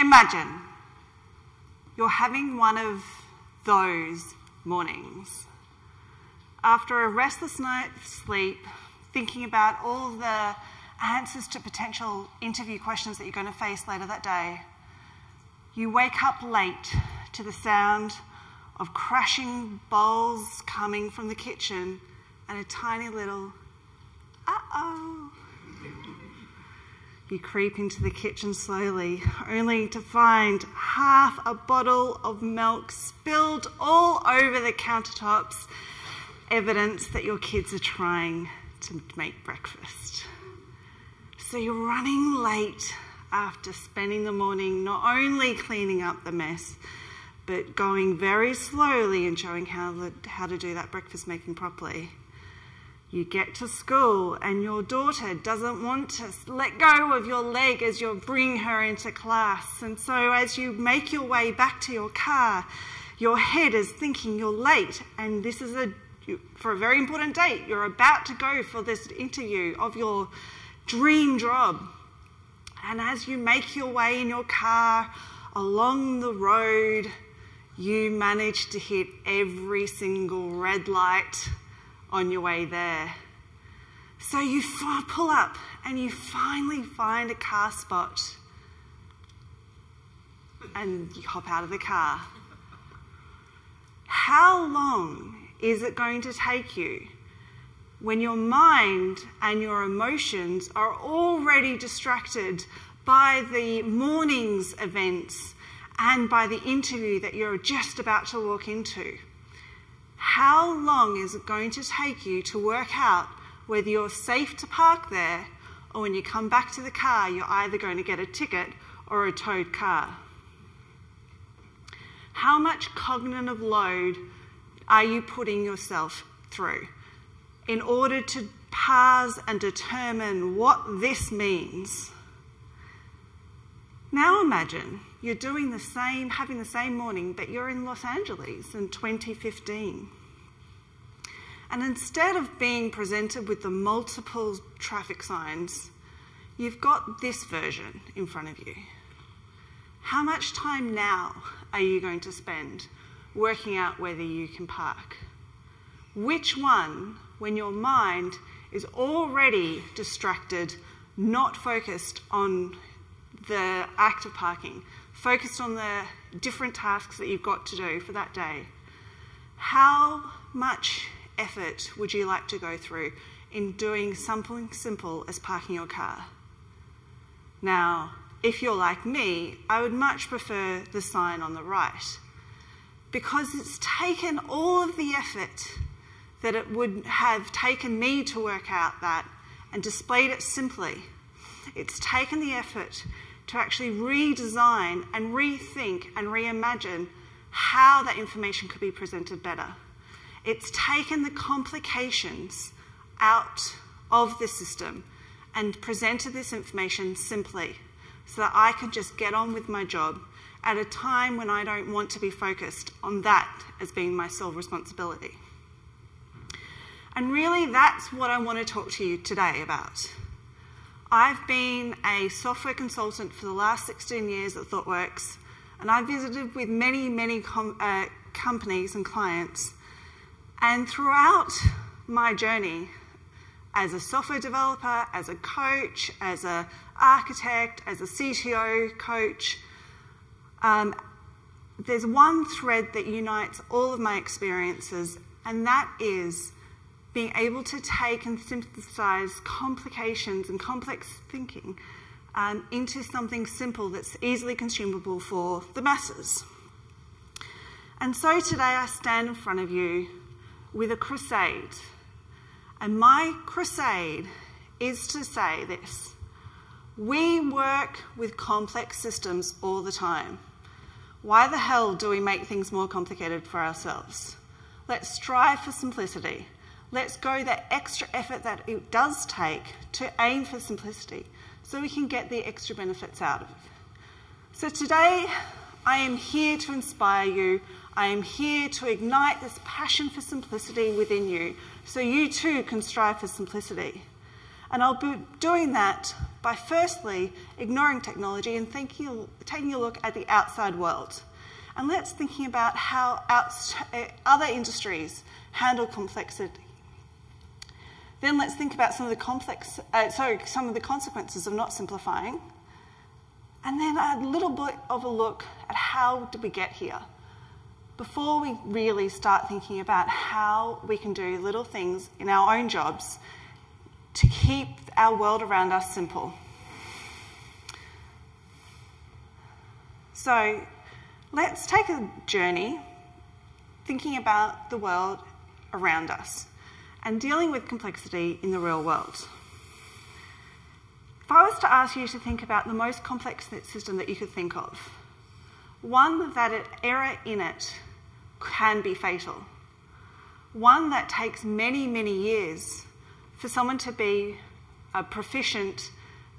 Imagine you're having one of those mornings. After a restless night's sleep, thinking about all the answers to potential interview questions that you're going to face later that day, you wake up late to the sound of crashing bowls coming from the kitchen and a tiny little uh oh. You creep into the kitchen slowly, only to find half a bottle of milk spilled all over the countertops, evidence that your kids are trying to make breakfast. So you're running late after spending the morning not only cleaning up the mess, but going very slowly and showing how, how to do that breakfast making properly. You get to school and your daughter doesn't want to let go of your leg as you bring her into class. And so as you make your way back to your car, your head is thinking you're late and this is a for a very important date. You're about to go for this interview of your dream job. And as you make your way in your car along the road, you manage to hit every single red light on your way there. So you pull up and you finally find a car spot and you hop out of the car. How long is it going to take you when your mind and your emotions are already distracted by the morning's events and by the interview that you're just about to walk into? How long is it going to take you to work out whether you're safe to park there or when you come back to the car, you're either going to get a ticket or a towed car? How much cognitive load are you putting yourself through in order to parse and determine what this means? Now imagine you're doing the same, having the same morning, but you're in Los Angeles in 2015. And instead of being presented with the multiple traffic signs, you've got this version in front of you. How much time now are you going to spend working out whether you can park? Which one, when your mind is already distracted, not focused on the act of parking, focused on the different tasks that you've got to do for that day, how much effort would you like to go through in doing something simple as parking your car? Now, if you're like me, I would much prefer the sign on the right because it's taken all of the effort that it would have taken me to work out that and displayed it simply. It's taken the effort to actually redesign and rethink and reimagine how that information could be presented better. It's taken the complications out of the system and presented this information simply so that I could just get on with my job at a time when I don't want to be focused on that as being my sole responsibility. And really, that's what I want to talk to you today about. I've been a software consultant for the last 16 years at ThoughtWorks, and I've visited with many, many com uh, companies and clients. And throughout my journey as a software developer, as a coach, as an architect, as a CTO coach, um, there's one thread that unites all of my experiences, and that is being able to take and synthesize complications and complex thinking um, into something simple that's easily consumable for the masses. And so today I stand in front of you with a crusade. And my crusade is to say this. We work with complex systems all the time. Why the hell do we make things more complicated for ourselves? Let's strive for simplicity. Let's go that extra effort that it does take to aim for simplicity so we can get the extra benefits out of it. So today, I am here to inspire you. I am here to ignite this passion for simplicity within you so you too can strive for simplicity. And I'll be doing that by firstly ignoring technology and thinking, taking a look at the outside world. And let's thinking about how uh, other industries handle complexity. Then let's think about some of the complex, uh, sorry, some of the consequences of not simplifying. And then a little bit of a look at how did we get here before we really start thinking about how we can do little things in our own jobs to keep our world around us simple. So let's take a journey thinking about the world around us and dealing with complexity in the real world. If I was to ask you to think about the most complex system that you could think of, one that an error in it can be fatal, one that takes many, many years for someone to be a proficient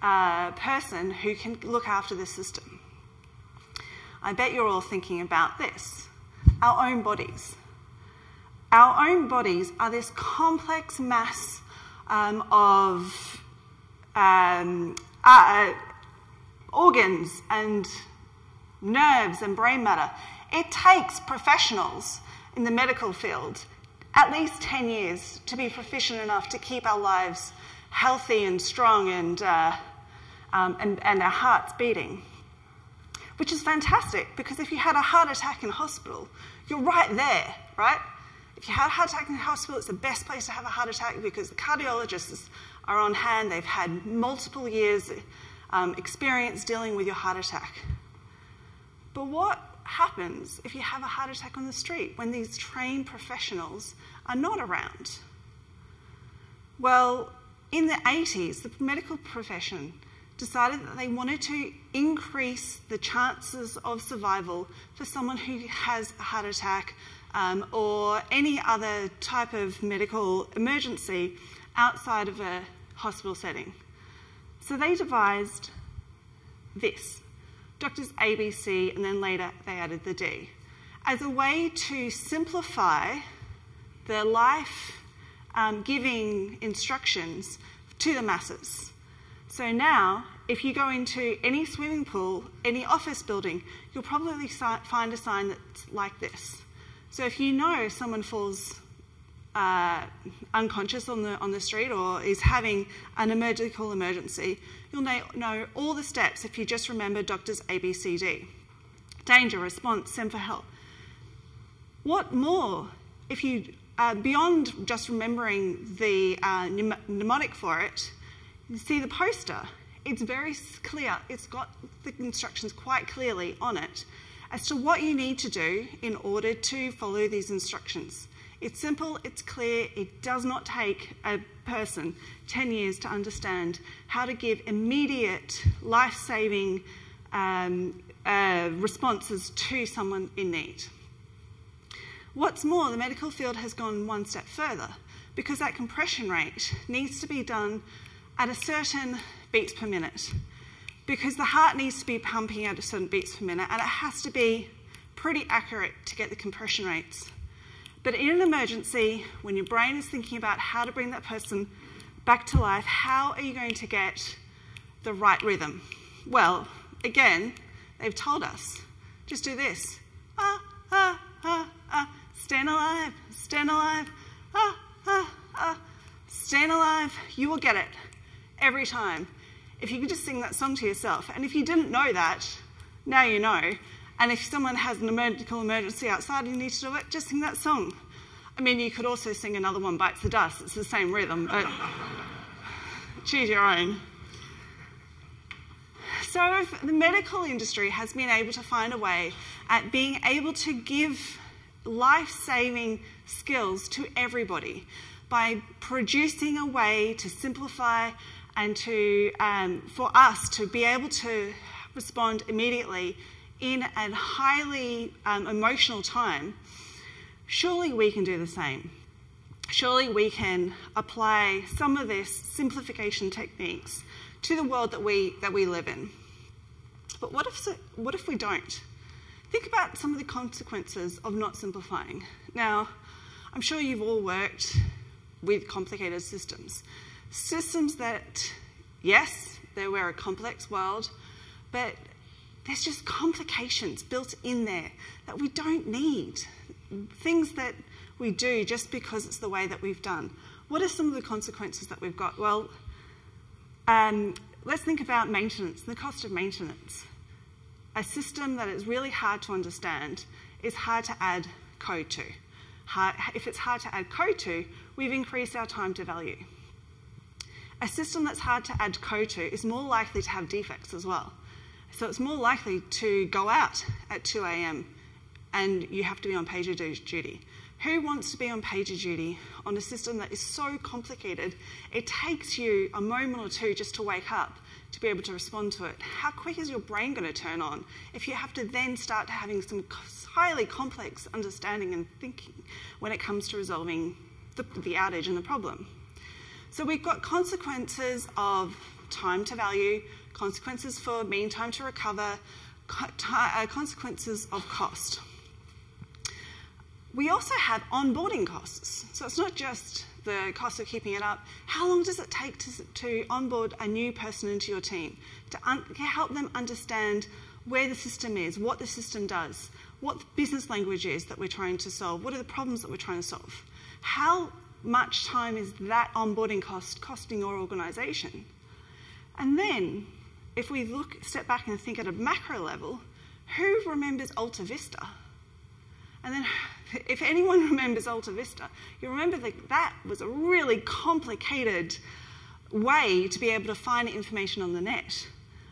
uh, person who can look after the system. I bet you're all thinking about this our own bodies. Our own bodies are this complex mass um, of um, uh, organs and nerves and brain matter. It takes professionals in the medical field at least 10 years to be proficient enough to keep our lives healthy and strong and, uh, um, and, and our hearts beating. Which is fantastic because if you had a heart attack in hospital, you're right there, right? If you had a heart attack in the hospital, it's the best place to have a heart attack because the cardiologists are on hand. They've had multiple years um, experience dealing with your heart attack. But what happens if you have a heart attack on the street when these trained professionals are not around? Well, in the 80s, the medical profession decided that they wanted to increase the chances of survival for someone who has a heart attack um, or any other type of medical emergency outside of a hospital setting. So they devised this doctors ABC, and then later they added the D, as a way to simplify the life um, giving instructions to the masses. So now, if you go into any swimming pool, any office building, you'll probably find a sign that's like this. So if you know someone falls uh, unconscious on the, on the street or is having an medical emergency, you'll know, know all the steps if you just remember doctors ABCD. Danger, response, send for help. What more if you, uh, beyond just remembering the uh, mnemonic for it, you see the poster. It's very clear. It's got the instructions quite clearly on it as to what you need to do in order to follow these instructions. It's simple, it's clear, it does not take a person 10 years to understand how to give immediate, life saving um, uh, responses to someone in need. What's more, the medical field has gone one step further because that compression rate needs to be done at a certain beats per minute because the heart needs to be pumping at a certain beats per minute and it has to be pretty accurate to get the compression rates. But in an emergency, when your brain is thinking about how to bring that person back to life, how are you going to get the right rhythm? Well, again, they've told us just do this. Ah, ah, ah, ah. Stayin' alive, stayin' alive, ah, ah, ah. Stayin' alive, you will get it every time. If you could just sing that song to yourself. And if you didn't know that, now you know. And if someone has an medical emergency outside and you need to do it, just sing that song. I mean, you could also sing another one, Bites the Dust. It's the same rhythm, but choose your own. So the medical industry has been able to find a way at being able to give life-saving skills to everybody by producing a way to simplify and to, um, for us to be able to respond immediately in a highly um, emotional time, surely we can do the same. Surely we can apply some of this simplification techniques to the world that we, that we live in. But what if, what if we don't? Think about some of the consequences of not simplifying. Now, I'm sure you've all worked with complicated systems. Systems that, yes, they were a complex world, but there's just complications built in there that we don't need. Things that we do just because it's the way that we've done. What are some of the consequences that we've got? Well, um, let's think about maintenance, the cost of maintenance. A system that is really hard to understand is hard to add code to. If it's hard to add code to, we've increased our time to value. A system that's hard to add code to is more likely to have defects as well. So it's more likely to go out at 2 a.m. and you have to be on pager duty. Who wants to be on pager duty on a system that is so complicated it takes you a moment or two just to wake up to be able to respond to it? How quick is your brain going to turn on if you have to then start having some highly complex understanding and thinking when it comes to resolving the, the outage and the problem? So we've got consequences of time to value, consequences for mean time to recover, uh, consequences of cost. We also have onboarding costs. So it's not just the cost of keeping it up. How long does it take to, to onboard a new person into your team? To help them understand where the system is, what the system does, what the business language is that we're trying to solve, what are the problems that we're trying to solve. How much time is that onboarding cost costing your organisation? And then, if we look, step back and think at a macro level, who remembers Alta Vista? And then, if anyone remembers Alta Vista, you remember that that was a really complicated way to be able to find information on the net.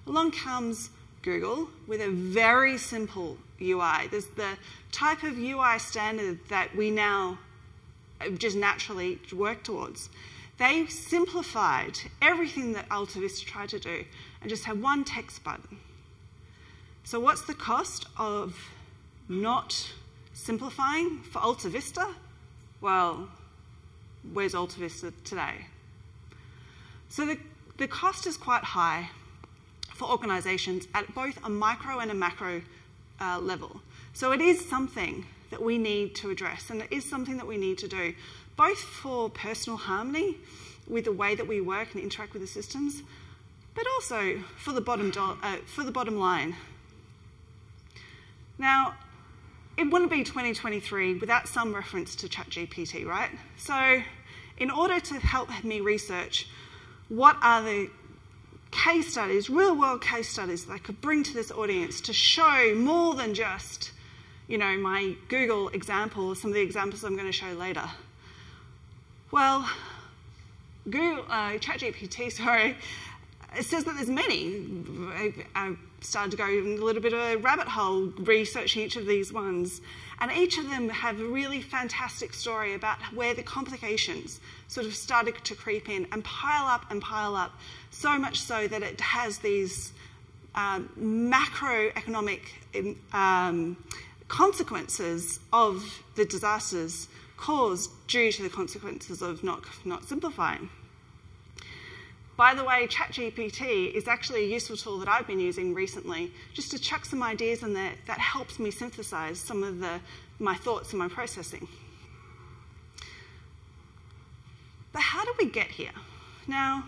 Along comes Google with a very simple UI. There's the type of UI standard that we now just naturally work towards. They simplified everything that AltaVista tried to do and just had one text button. So what's the cost of not simplifying for AltaVista? Well, where's AltaVista today? So the, the cost is quite high for organisations at both a micro and a macro uh, level. So it is something that we need to address and it is something that we need to do both for personal harmony with the way that we work and interact with the systems, but also for the bottom, uh, for the bottom line. Now, it wouldn't be 2023 without some reference to ChatGPT, right? So, in order to help me research what are the case studies, real world case studies that I could bring to this audience to show more than just, you know, my Google example, some of the examples I'm going to show later. Well, Google, uh, ChatGPT, sorry, it says that there's many. I, I started to go in a little bit of a rabbit hole researching each of these ones. And each of them have a really fantastic story about where the complications sort of started to creep in and pile up and pile up, so much so that it has these um, macroeconomic um, consequences of the disasters caused due to the consequences of not, not simplifying. By the way, ChatGPT is actually a useful tool that I've been using recently just to chuck some ideas in there that helps me synthesize some of the, my thoughts and my processing. But how did we get here? Now,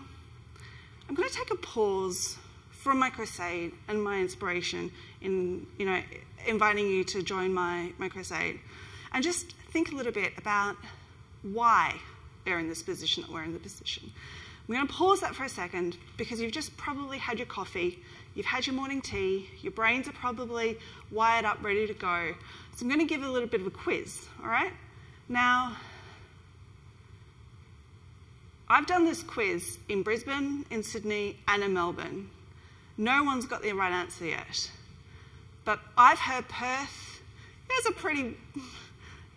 I'm going to take a pause from my crusade and my inspiration in, you know, inviting you to join my, my crusade and just think a little bit about why they're in this position that we're in the position. I'm going to pause that for a second because you've just probably had your coffee, you've had your morning tea, your brains are probably wired up, ready to go. So I'm going to give a little bit of a quiz, all right? Now, I've done this quiz in Brisbane, in Sydney, and in Melbourne. No one's got the right answer yet. But I've heard Perth is a pretty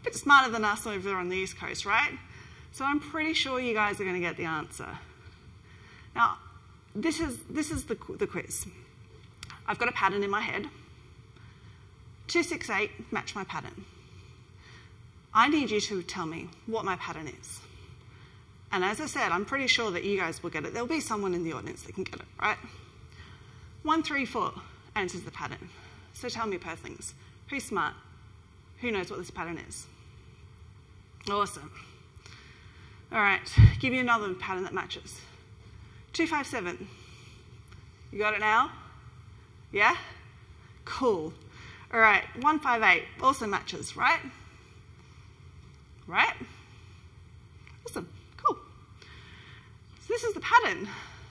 bit smarter than us over there on the East Coast, right? So I'm pretty sure you guys are going to get the answer. Now, this is, this is the, the quiz. I've got a pattern in my head. 268, match my pattern. I need you to tell me what my pattern is. And as I said, I'm pretty sure that you guys will get it. There'll be someone in the audience that can get it, right? 134 answers the pattern. So tell me, Perthlings, who's smart? Who knows what this pattern is? Awesome. All right, give you another pattern that matches. 257. You got it now? Yeah? Cool. All right, 158 also matches, right? Right? Awesome, cool. So this is the pattern,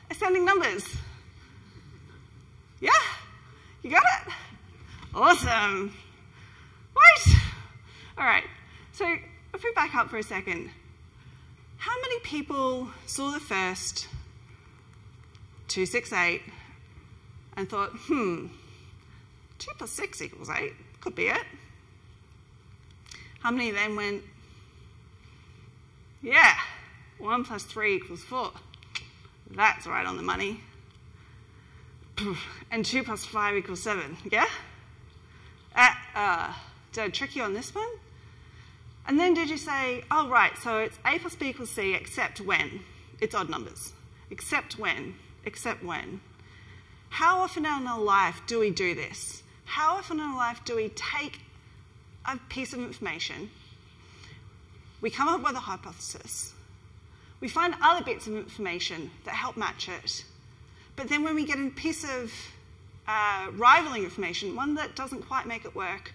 ascending numbers. Yeah? You got it? Awesome. Right. All right, so if we back up for a second, how many people saw the first 268 and thought, hmm, 2 plus 6 equals 8, could be it? How many then went, yeah, 1 plus 3 equals 4. That's right on the money. And 2 plus 5 equals 7, yeah? Uh, uh, did I trick you on this one? And then did you say, oh, right, so it's A plus B equals C except when? It's odd numbers. Except when? Except when? How often in our life do we do this? How often in our life do we take a piece of information, we come up with a hypothesis, we find other bits of information that help match it, but then when we get a piece of uh, rivaling information, one that doesn't quite make it work,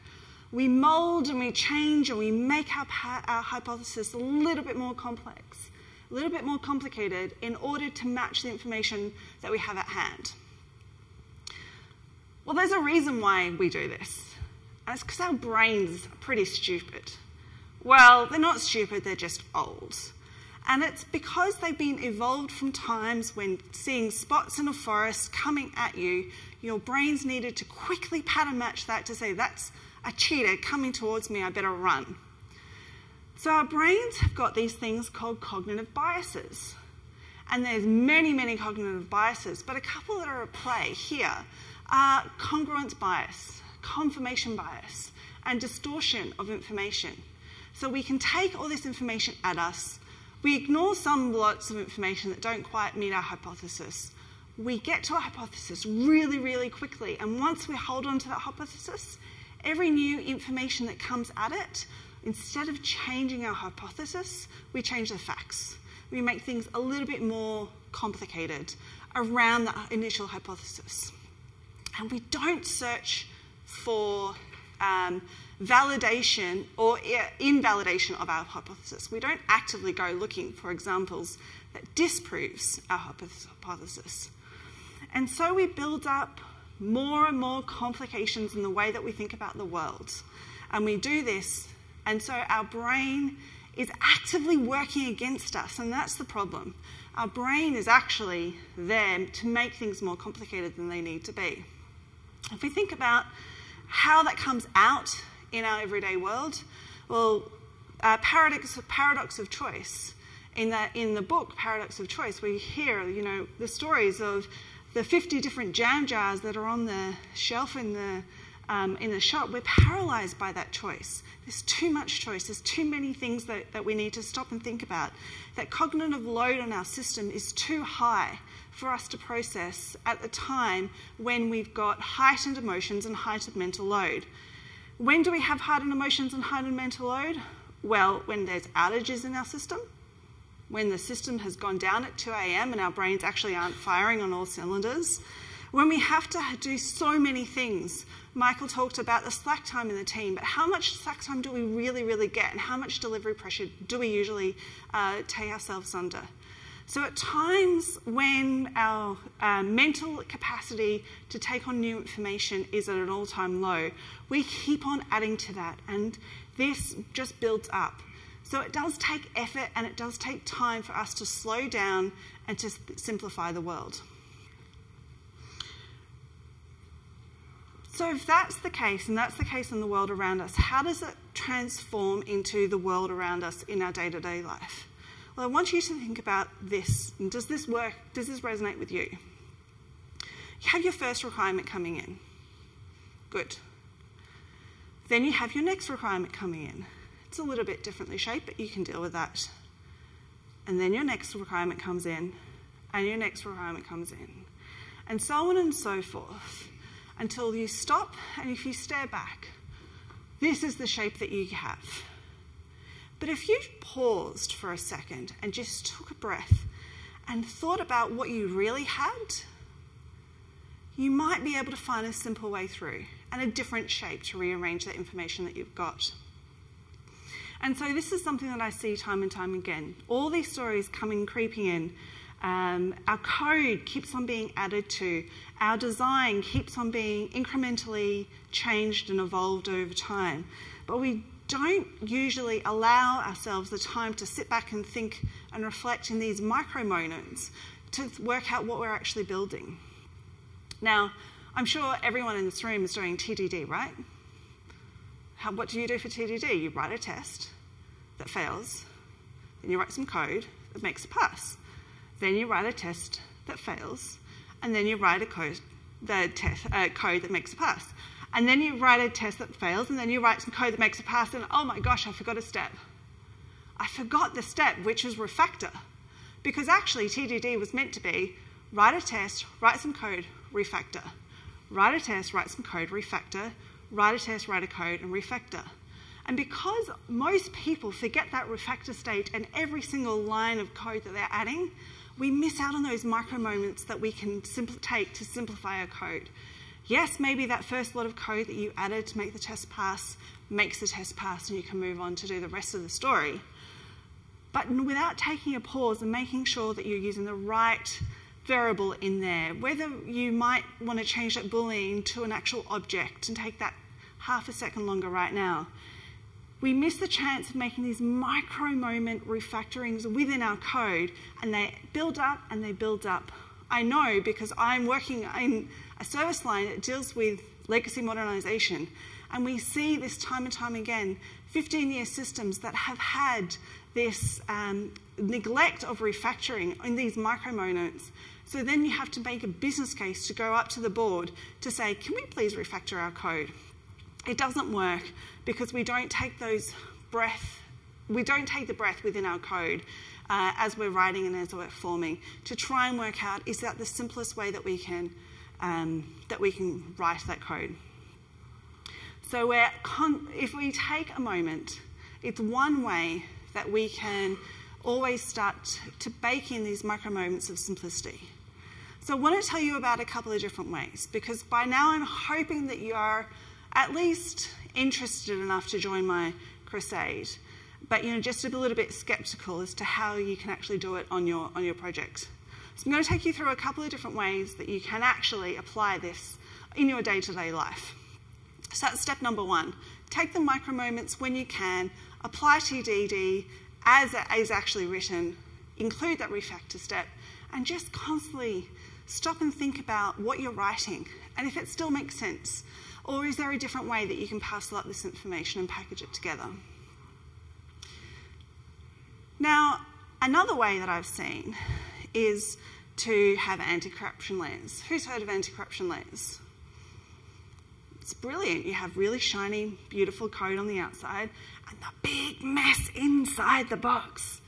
we mold and we change and we make our, our hypothesis a little bit more complex, a little bit more complicated in order to match the information that we have at hand. Well, there's a reason why we do this, and it's because our brains are pretty stupid. Well, they're not stupid, they're just old. And it's because they've been evolved from times when seeing spots in a forest coming at you, your brains needed to quickly pattern match that to say, that's a cheetah coming towards me, I better run. So our brains have got these things called cognitive biases. And there's many, many cognitive biases, but a couple that are at play here are congruence bias, confirmation bias, and distortion of information. So we can take all this information at us, we ignore some lots of information that don't quite meet our hypothesis. We get to a hypothesis really, really quickly, and once we hold on to that hypothesis, every new information that comes at it, instead of changing our hypothesis, we change the facts. We make things a little bit more complicated around the initial hypothesis. And we don't search for um, validation or invalidation of our hypothesis. We don't actively go looking for examples that disproves our hypothesis. And so we build up more and more complications in the way that we think about the world. And we do this, and so our brain is actively working against us, and that's the problem. Our brain is actually there to make things more complicated than they need to be. If we think about how that comes out in our everyday world, well, uh, paradox, paradox of choice. In the, in the book, Paradox of Choice, we hear, you know, the stories of the 50 different jam jars that are on the shelf in the, um, in the shop, we're paralyzed by that choice. There's too much choice. There's too many things that, that we need to stop and think about. That cognitive load on our system is too high for us to process at the time when we've got heightened emotions and heightened mental load. When do we have heightened emotions and heightened mental load? Well, when there's outages in our system, when the system has gone down at 2 a.m. and our brains actually aren't firing on all cylinders, when we have to do so many things. Michael talked about the slack time in the team, but how much slack time do we really, really get, and how much delivery pressure do we usually uh, take ourselves under? So, at times when our uh, mental capacity to take on new information is at an all time low, we keep on adding to that, and this just builds up. So, it does take effort and it does take time for us to slow down and to simplify the world. So, if that's the case, and that's the case in the world around us, how does it transform into the world around us in our day to day life? Well, I want you to think about this. Does this work? Does this resonate with you? You have your first requirement coming in. Good. Then you have your next requirement coming in. It's a little bit differently shaped, but you can deal with that. And then your next requirement comes in, and your next requirement comes in, and so on and so forth until you stop and if you stare back, this is the shape that you have. But if you paused for a second and just took a breath and thought about what you really had, you might be able to find a simple way through and a different shape to rearrange that information that you've got. And so this is something that I see time and time again. All these stories coming creeping in. Um, our code keeps on being added to. Our design keeps on being incrementally changed and evolved over time. But we don't usually allow ourselves the time to sit back and think and reflect in these micro moments to work out what we're actually building. Now, I'm sure everyone in this room is doing TDD, right? How, what do you do for TDD? You write a test that fails, then you write some code that makes a pass. Then you write a test that fails, and then you write a code, the test, uh, code that makes a pass. And then you write a test that fails, and then you write some code that makes a pass, and oh my gosh, I forgot a step. I forgot the step, which is refactor. Because actually, TDD was meant to be write a test, write some code, refactor. Write a test, write some code, refactor write a test, write a code, and refactor. And because most people forget that refactor state and every single line of code that they're adding, we miss out on those micro moments that we can take to simplify our code. Yes, maybe that first lot of code that you added to make the test pass makes the test pass and you can move on to do the rest of the story. But without taking a pause and making sure that you're using the right variable in there, whether you might want to change that boolean to an actual object and take that half a second longer right now. We miss the chance of making these micro moment refactorings within our code and they build up and they build up. I know because I'm working in a service line that deals with legacy modernization. And we see this time and time again 15 year systems that have had this um, neglect of refactoring in these micro moments so then you have to make a business case to go up to the board to say, can we please refactor our code? It doesn't work because we don't take those breath, we don't take the breath within our code uh, as we're writing and as we're forming. To try and work out is that the simplest way that we can um, that we can write that code. So if we take a moment, it's one way that we can always start to bake in these micro moments of simplicity. So I want to tell you about a couple of different ways because by now I'm hoping that you are at least interested enough to join my crusade, but you know just a little bit skeptical as to how you can actually do it on your on your project. So I'm going to take you through a couple of different ways that you can actually apply this in your day-to-day life. So that's step number one. Take the micro moments when you can, apply TDD as it is actually written, include that refactor step, and just constantly stop and think about what you're writing and if it still makes sense. Or is there a different way that you can parcel up this information and package it together? Now, another way that I've seen is to have anti-corruption layers. Who's heard of anti-corruption layers? It's brilliant. You have really shiny, beautiful code on the outside and the big mess inside the box.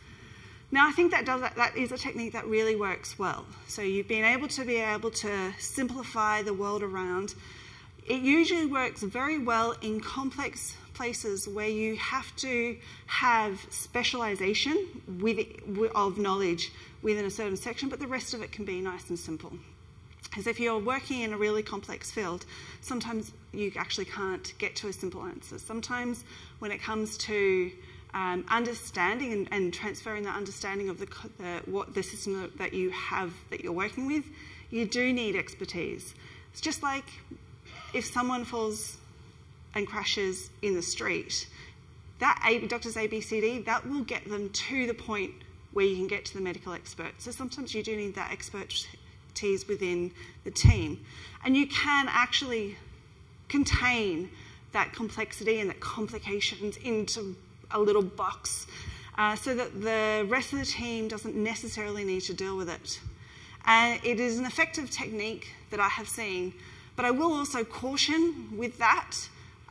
Now, I think that, does, that is a technique that really works well. So you've been able to be able to simplify the world around. It usually works very well in complex places where you have to have specialization with, of knowledge within a certain section, but the rest of it can be nice and simple. Because if you're working in a really complex field, sometimes you actually can't get to a simple answer. Sometimes when it comes to um, understanding and, and, transferring that understanding of the, the, what the system that you have that you're working with, you do need expertise. It's just like if someone falls and crashes in the street, that A, doctor's ABCD, that will get them to the point where you can get to the medical expert. So sometimes you do need that expertise within the team. And you can actually contain that complexity and that complications into a little box uh, so that the rest of the team doesn't necessarily need to deal with it. And it is an effective technique that I have seen, but I will also caution with that.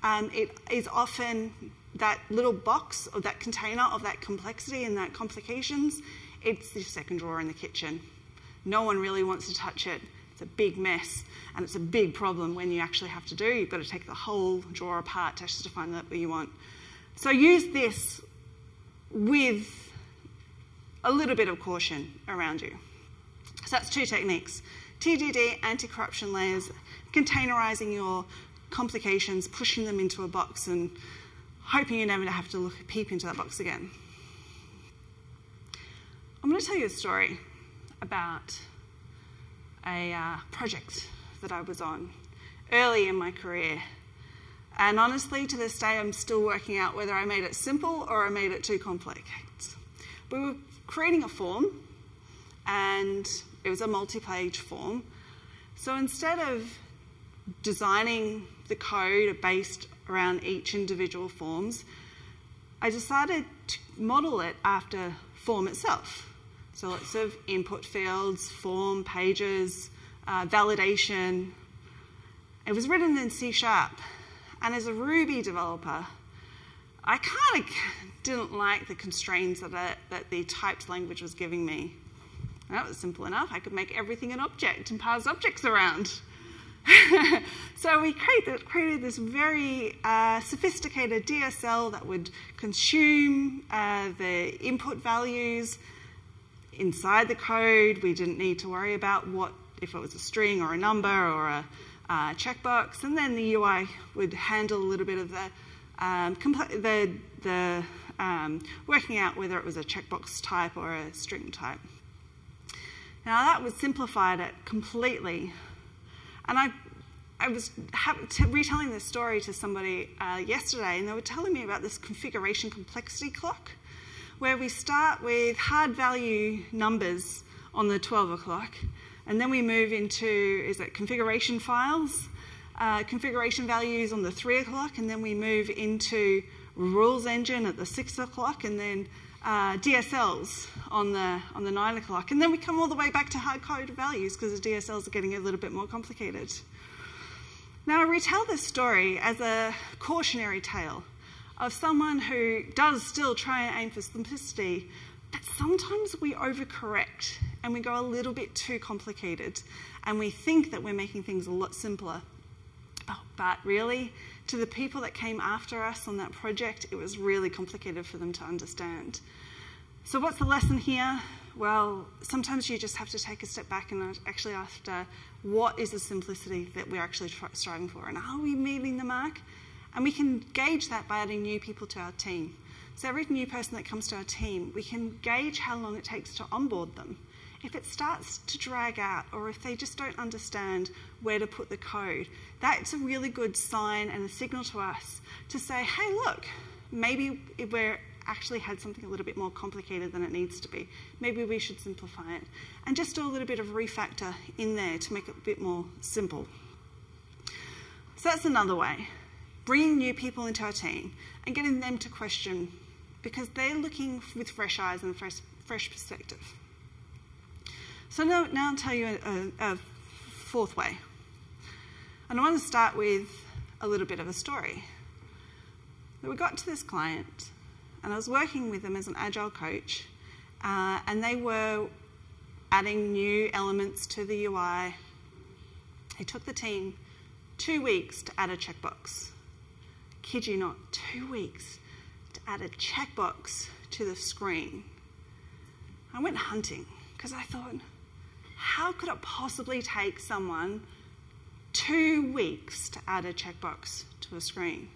Um, it is often that little box or that container of that complexity and that complications, it's the second drawer in the kitchen. No one really wants to touch it. It's a big mess and it's a big problem when you actually have to do. You've got to take the whole drawer apart to find that what you want. So use this with a little bit of caution around you. So that's two techniques. TDD, anti-corruption layers, containerizing your complications, pushing them into a box and hoping you never have to look, peep into that box again. I'm going to tell you a story about a uh, project that I was on early in my career. And honestly, to this day, I'm still working out whether I made it simple or I made it too complex. We were creating a form, and it was a multi-page form. So instead of designing the code based around each individual forms, I decided to model it after form itself. So lots of input fields, form, pages, uh, validation. It was written in C Sharp. And as a Ruby developer, I kind of didn't like the constraints that, I, that the typed language was giving me. That was simple enough. I could make everything an object and pass objects around. so we created, created this very uh, sophisticated DSL that would consume uh, the input values inside the code. We didn't need to worry about what if it was a string or a number or a uh, checkbox. And then the UI would handle a little bit of the, um, the, the um, working out whether it was a checkbox type or a string type. Now that would simplify it completely. And I, I was retelling this story to somebody uh, yesterday, and they were telling me about this configuration complexity clock, where we start with hard value numbers on the 12 o'clock, and then we move into, is it configuration files, uh, configuration values on the 3 o'clock, and then we move into rules engine at the 6 o'clock, and then uh, DSLs on the, on the 9 o'clock. And then we come all the way back to hard code values because the DSLs are getting a little bit more complicated. Now, I retell this story as a cautionary tale of someone who does still try and aim for simplicity, but sometimes we overcorrect and we go a little bit too complicated and we think that we're making things a lot simpler. But really, to the people that came after us on that project, it was really complicated for them to understand. So what's the lesson here? Well, sometimes you just have to take a step back and actually ask what is the simplicity that we're actually striving for and are we meeting the mark? And we can gauge that by adding new people to our team. So every new person that comes to our team, we can gauge how long it takes to onboard them. If it starts to drag out or if they just don't understand where to put the code, that's a really good sign and a signal to us to say, hey, look, maybe we're actually had something a little bit more complicated than it needs to be. Maybe we should simplify it. And just do a little bit of refactor in there to make it a bit more simple. So that's another way. Bringing new people into our team and getting them to question because they're looking with fresh eyes and fresh, fresh perspective. So now, now I'll tell you a, a, a fourth way. And I want to start with a little bit of a story. We got to this client, and I was working with them as an agile coach, uh, and they were adding new elements to the UI. It took the team two weeks to add a checkbox. Kid you not, two weeks to add a checkbox to the screen. I went hunting because I thought, how could it possibly take someone two weeks to add a checkbox to a screen?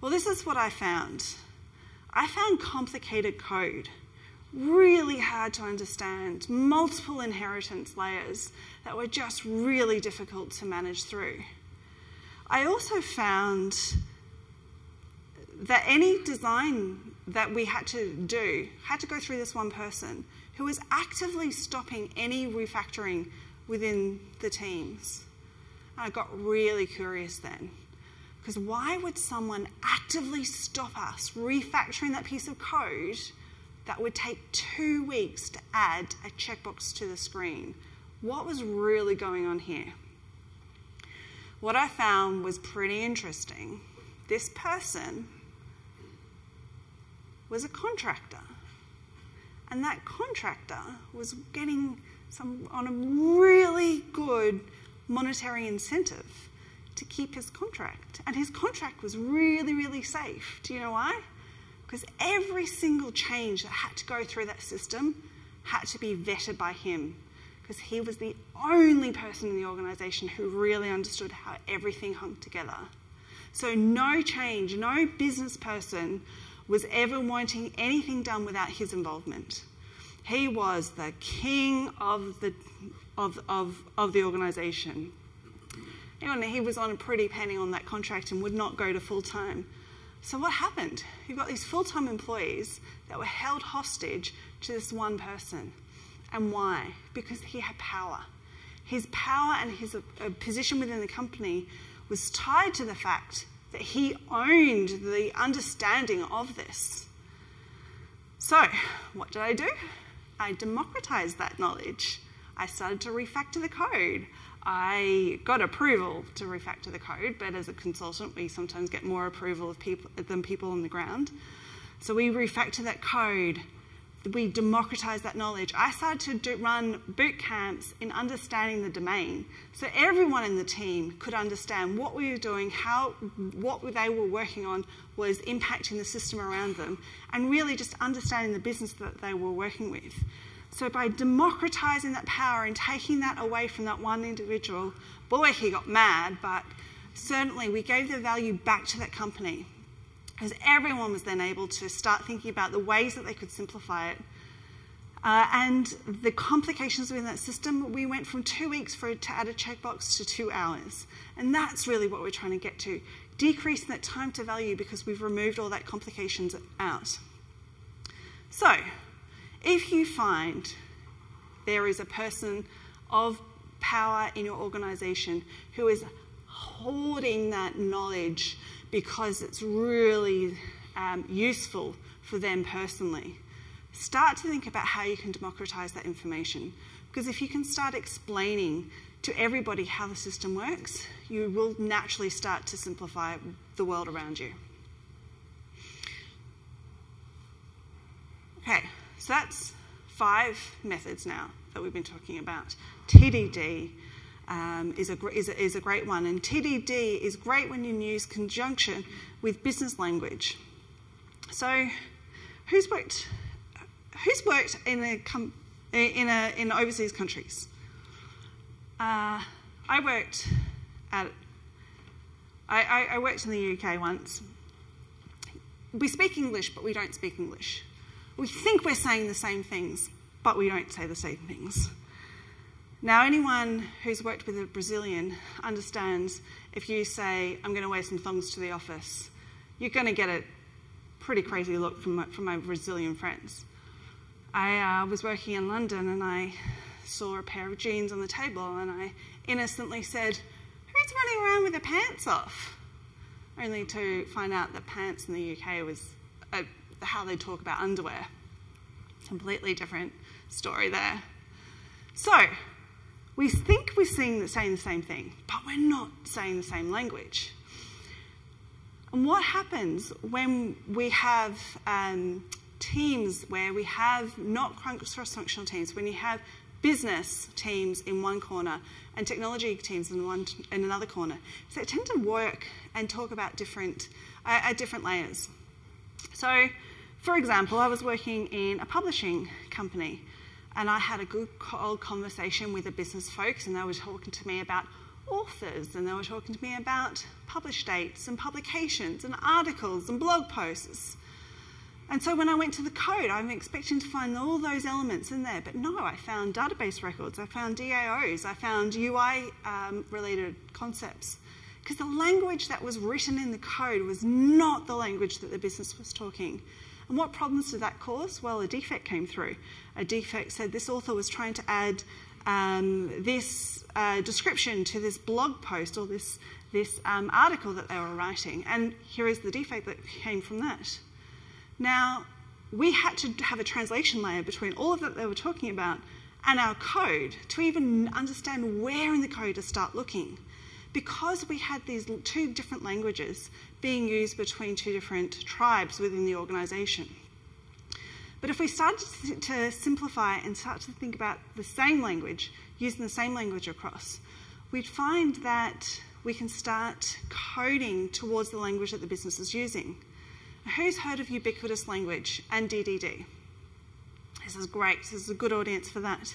Well, this is what I found. I found complicated code, really hard to understand, multiple inheritance layers that were just really difficult to manage through. I also found that any design that we had to do had to go through this one person who was actively stopping any refactoring within the teams. And I got really curious then. Because why would someone actively stop us refactoring that piece of code that would take two weeks to add a checkbox to the screen? What was really going on here? What I found was pretty interesting. This person was a contractor. And that contractor was getting some on a really good monetary incentive to keep his contract. And his contract was really, really safe. Do you know why? because every single change that had to go through that system had to be vetted by him because he was the only person in the organisation who really understood how everything hung together. So, no change, no business person was ever wanting anything done without his involvement. He was the king of the, of, of, of the organisation. He was on a pretty penny on that contract and would not go to full time. So, what happened? You've got these full time employees that were held hostage to this one person. And why? Because he had power. His power and his uh, position within the company was tied to the fact that he owned the understanding of this. So, what did I do? I democratized that knowledge. I started to refactor the code. I got approval to refactor the code, but as a consultant, we sometimes get more approval of people than people on the ground. So we refactor that code we democratized that knowledge. I started to do, run boot camps in understanding the domain. So everyone in the team could understand what we were doing, how what they were working on was impacting the system around them, and really just understanding the business that they were working with. So by democratizing that power and taking that away from that one individual, boy, he got mad, but certainly we gave the value back to that company because everyone was then able to start thinking about the ways that they could simplify it. Uh, and the complications within that system, we went from two weeks for to add a checkbox to two hours. And that's really what we're trying to get to. Decreasing that time to value because we've removed all that complications out. So, if you find there is a person of power in your organization who is holding that knowledge because it's really um, useful for them personally. Start to think about how you can democratize that information. Because if you can start explaining to everybody how the system works, you will naturally start to simplify the world around you. Okay, so that's five methods now that we've been talking about. TDD, um, is, a, is, a, is a great one. And TDD is great when you use conjunction with business language. So, who's worked? Who's worked in a in a in overseas countries? Uh, I worked at. I, I worked in the UK once. We speak English, but we don't speak English. We think we're saying the same things, but we don't say the same things. Now, anyone who's worked with a Brazilian understands if you say, I'm going to wear some thongs to the office, you're going to get a pretty crazy look from my, from my Brazilian friends. I uh, was working in London and I saw a pair of jeans on the table and I innocently said, Who's running around with their pants off? Only to find out that pants in the UK was how they talk about underwear. Completely different story there. So, we think we're saying the same thing, but we're not saying the same language. And what happens when we have um, teams where we have not cross-functional teams, when you have business teams in one corner and technology teams in, one, in another corner, so they tend to work and talk about different, uh, at different layers. So, for example, I was working in a publishing company and I had a good old conversation with the business folks, and they were talking to me about authors, and they were talking to me about publish dates and publications and articles and blog posts. And so when I went to the code, I'm expecting to find all those elements in there, but no, I found database records, I found DAOs, I found UI um, related concepts. Because the language that was written in the code was not the language that the business was talking. And what problems did that cause? Well, a defect came through. A defect said this author was trying to add um, this uh, description to this blog post or this, this um, article that they were writing. And here is the defect that came from that. Now, we had to have a translation layer between all of that they were talking about and our code to even understand where in the code to start looking. Because we had these two different languages, being used between two different tribes within the organisation. But if we start to simplify and start to think about the same language, using the same language across, we'd find that we can start coding towards the language that the business is using. who's heard of ubiquitous language and DDD? This is great. This is a good audience for that.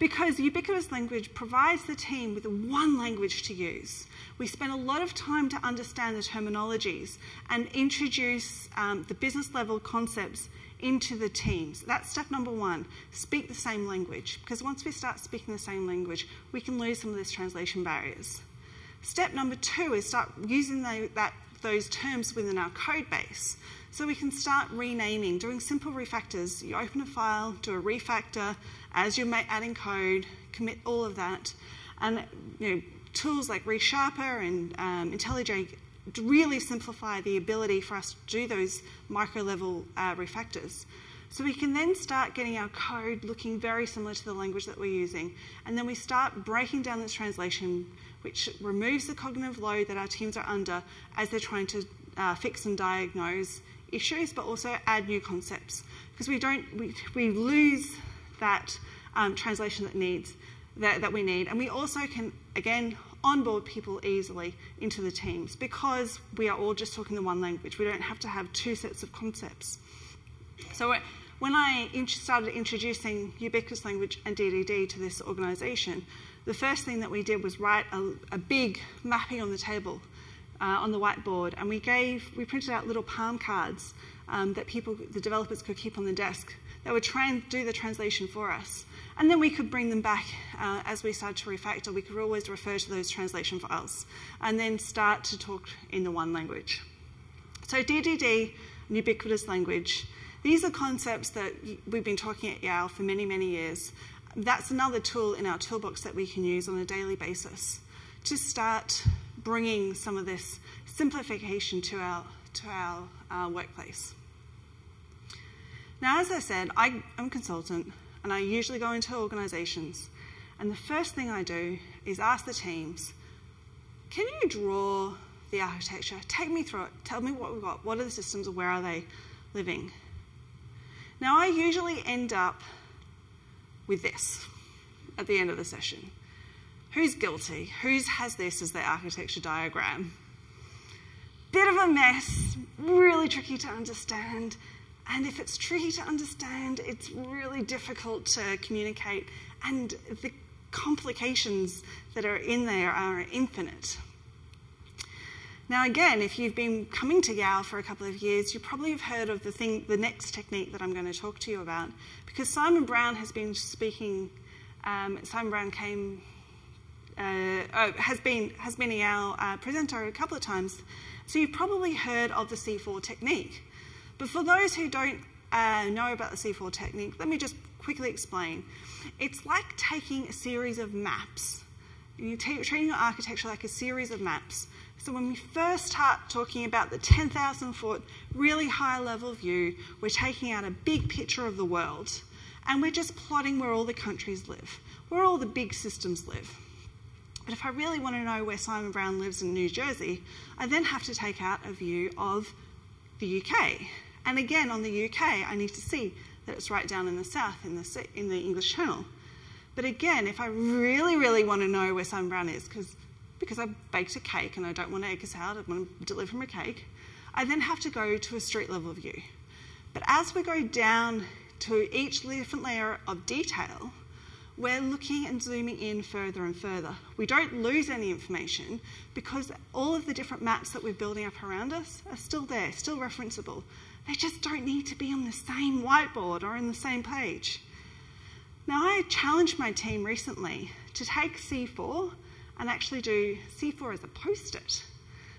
Because ubiquitous language provides the team with one language to use. We spend a lot of time to understand the terminologies and introduce um, the business level concepts into the teams. That's step number one, speak the same language. Because once we start speaking the same language, we can lose some of these translation barriers. Step number two is start using the, that, those terms within our code base. So we can start renaming, doing simple refactors. You open a file, do a refactor, as you're adding code, commit all of that. And you know, tools like ReSharper and um, IntelliJ really simplify the ability for us to do those micro level uh, refactors. So we can then start getting our code looking very similar to the language that we're using. And then we start breaking down this translation, which removes the cognitive load that our teams are under as they're trying to uh, fix and diagnose issues, but also add new concepts. Because we don't, we, we lose that um, translation that needs, that, that we need. And we also can, again, onboard people easily into the teams because we are all just talking the one language. We don't have to have two sets of concepts. So when I started introducing ubiquitous language and DDD to this organisation, the first thing that we did was write a, a big mapping on the table uh, on the whiteboard, and we gave we printed out little palm cards um, that people, the developers, could keep on the desk that would try and do the translation for us. And then we could bring them back uh, as we started to refactor. We could always refer to those translation files and then start to talk in the one language. So DDD, ubiquitous language, these are concepts that we've been talking at YOW for many, many years. That's another tool in our toolbox that we can use on a daily basis to start bringing some of this simplification to our, to our uh, workplace. Now, as I said, I, I'm a consultant and I usually go into organizations. And the first thing I do is ask the teams, can you draw the architecture? Take me through it. Tell me what we've got. What are the systems? Where are they living? Now, I usually end up with this at the end of the session. Who's guilty? Who has this as their architecture diagram? Bit of a mess, really tricky to understand, and if it's tricky to understand, it's really difficult to communicate, and the complications that are in there are infinite. Now, again, if you've been coming to YOW for a couple of years, you probably have heard of the thing, the next technique that I'm going to talk to you about, because Simon Brown has been speaking. Um, Simon Brown came, uh, oh, has been has been YOW uh, presenter a couple of times, so you've probably heard of the C4 technique. But for those who don't uh, know about the C4 technique, let me just quickly explain. It's like taking a series of maps. You're treating your architecture like a series of maps. So when we first start talking about the 10,000 foot, really high level view, we're taking out a big picture of the world and we're just plotting where all the countries live, where all the big systems live. But if I really want to know where Simon Brown lives in New Jersey, I then have to take out a view of the UK. And again, on the UK, I need to see that it's right down in the south in the, in the English Channel. But again, if I really, really want to know where Simon Brown is, because because I baked a cake and I don't want to egg us out, I want to deliver him a cake, I then have to go to a street level view. But as we go down to each different layer of detail, we're looking and zooming in further and further. We don't lose any information because all of the different maps that we're building up around us are still there, still referenceable. They just don't need to be on the same whiteboard or in the same page. Now, I challenged my team recently to take C4 and actually do C4 as a post it.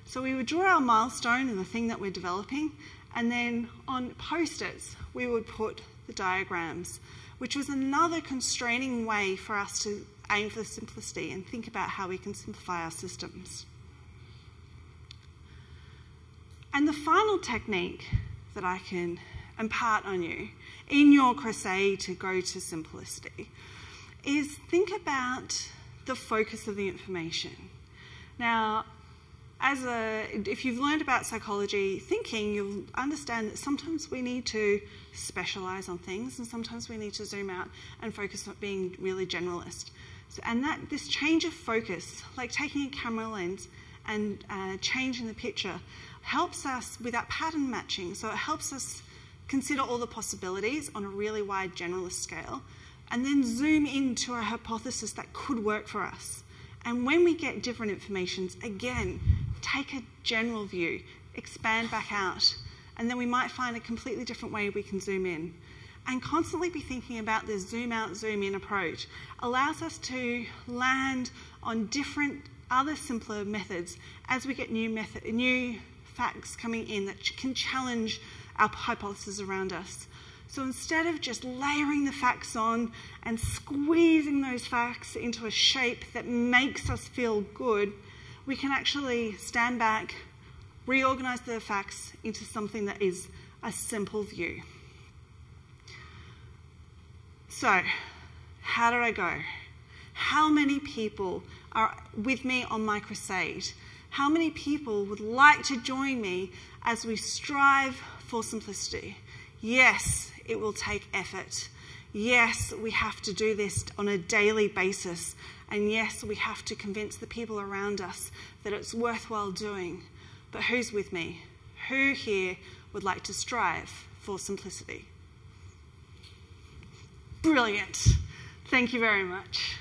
So we would draw our milestone and the thing that we're developing, and then on post its, we would put the diagrams, which was another constraining way for us to aim for simplicity and think about how we can simplify our systems. And the final technique that I can impart on you in your crusade to go to simplicity is think about the focus of the information. Now, as a, if you've learned about psychology thinking, you'll understand that sometimes we need to specialize on things and sometimes we need to zoom out and focus on being really generalist. So, and that this change of focus, like taking a camera lens and uh, changing the picture helps us with that pattern matching. So it helps us consider all the possibilities on a really wide generalist scale and then zoom into a hypothesis that could work for us. And when we get different informations, again, take a general view, expand back out, and then we might find a completely different way we can zoom in. And constantly be thinking about this zoom out, zoom in approach allows us to land on different other simpler methods as we get new method, new facts coming in that can challenge our hypotheses around us. So instead of just layering the facts on and squeezing those facts into a shape that makes us feel good, we can actually stand back, reorganize the facts into something that is a simple view. So, how did I go? How many people are with me on my crusade? How many people would like to join me as we strive for simplicity? Yes, it will take effort. Yes, we have to do this on a daily basis. And yes, we have to convince the people around us that it's worthwhile doing. But who's with me? Who here would like to strive for simplicity? Brilliant. Thank you very much.